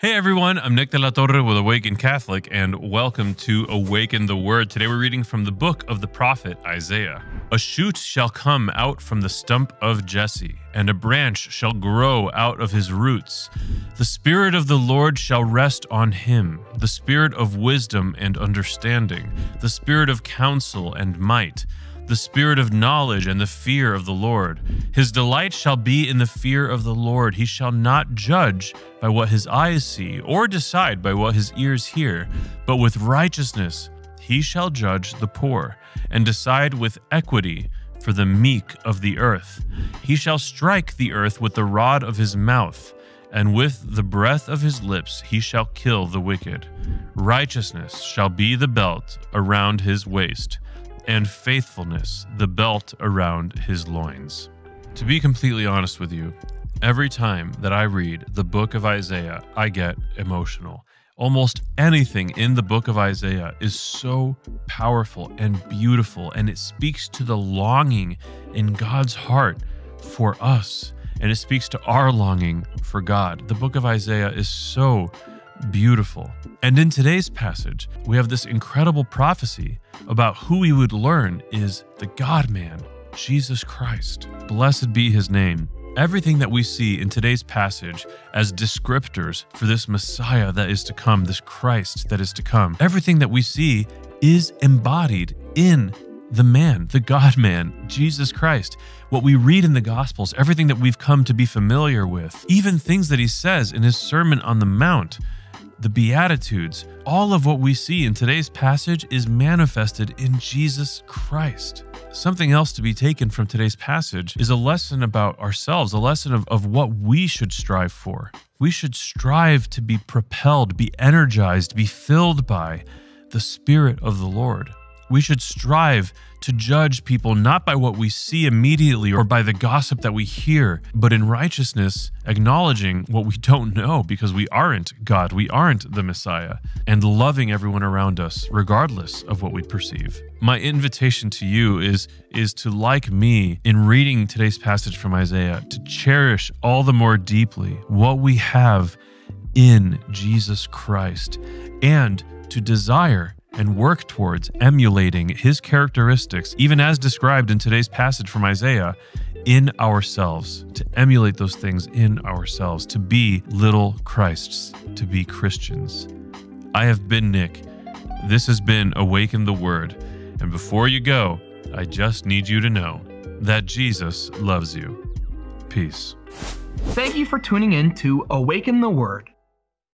Hey everyone, I'm Nick de la Torre with Awaken Catholic, and welcome to Awaken the Word. Today we're reading from the book of the prophet Isaiah. A shoot shall come out from the stump of Jesse, and a branch shall grow out of his roots. The Spirit of the Lord shall rest on him the Spirit of wisdom and understanding, the Spirit of counsel and might the spirit of knowledge and the fear of the Lord. His delight shall be in the fear of the Lord. He shall not judge by what his eyes see, or decide by what his ears hear, but with righteousness he shall judge the poor, and decide with equity for the meek of the earth. He shall strike the earth with the rod of his mouth, and with the breath of his lips he shall kill the wicked. Righteousness shall be the belt around his waist and faithfulness the belt around his loins. To be completely honest with you, every time that I read the book of Isaiah, I get emotional. Almost anything in the book of Isaiah is so powerful and beautiful, and it speaks to the longing in God's heart for us, and it speaks to our longing for God. The book of Isaiah is so beautiful. And in today's passage, we have this incredible prophecy about who we would learn is the God man, Jesus Christ. Blessed be his name. Everything that we see in today's passage as descriptors for this Messiah that is to come, this Christ that is to come, everything that we see is embodied in the man, the God man, Jesus Christ. What we read in the Gospels, everything that we've come to be familiar with, even things that he says in his Sermon on the Mount the Beatitudes, all of what we see in today's passage is manifested in Jesus Christ. Something else to be taken from today's passage is a lesson about ourselves, a lesson of, of what we should strive for. We should strive to be propelled, be energized, be filled by the Spirit of the Lord. We should strive to judge people not by what we see immediately or by the gossip that we hear, but in righteousness, acknowledging what we don't know because we aren't God, we aren't the Messiah, and loving everyone around us regardless of what we perceive. My invitation to you is is to like me in reading today's passage from Isaiah to cherish all the more deeply what we have in Jesus Christ and to desire and work towards emulating his characteristics, even as described in today's passage from Isaiah, in ourselves, to emulate those things in ourselves, to be little Christs, to be Christians. I have been Nick. This has been Awaken the Word. And before you go, I just need you to know that Jesus loves you. Peace. Thank you for tuning in to Awaken the Word.